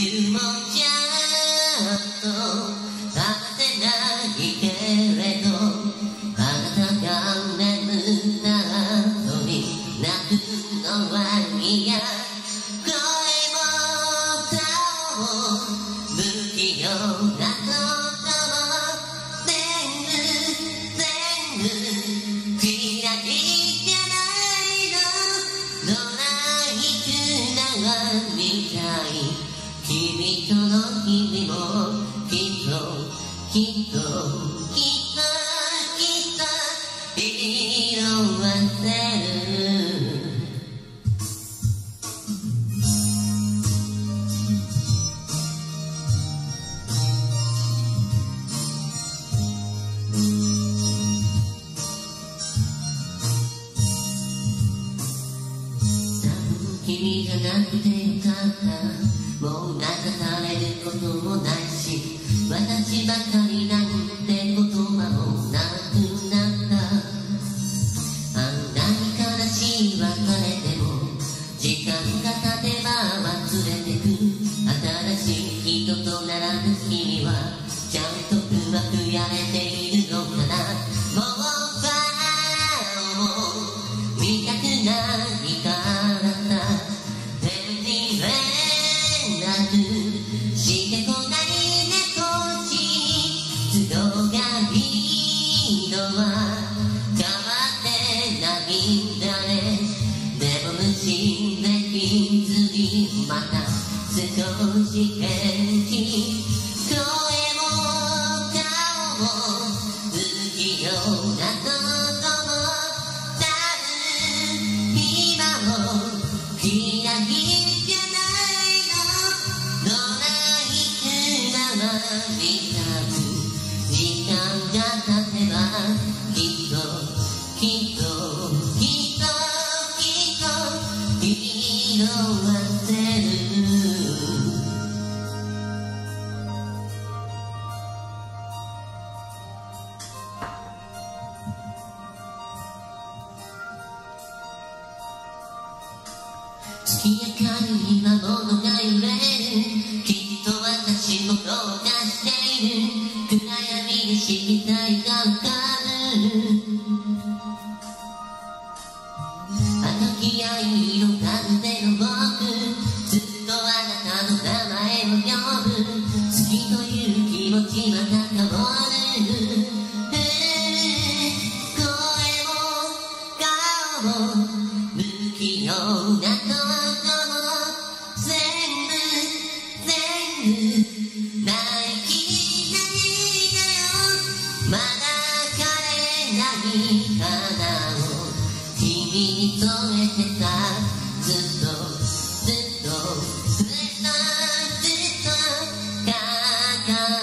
理由もちゃんと話せないけれどあなたが眠った後に泣くのは嫌声も顔も不器用なことも全部全部嫌いじゃないのドライクなみたい君との日々もきっときっときっときっと色あせる君じゃなくてよかったもう泣かされることもないし私ばかりなんて言葉もなくなった。あんなに悲しい別れでも時間が経てば忘れてく。新しい人と並ぶ君はちゃんとうまくやれてしてこないでこっち都合がいいのは変わってないんだねでも無心で気づいまた少して月明かり今物が揺れる。きっと私もどうかしている。暗闇を君に添えてたずっとずっとずっとずっと抱えてよ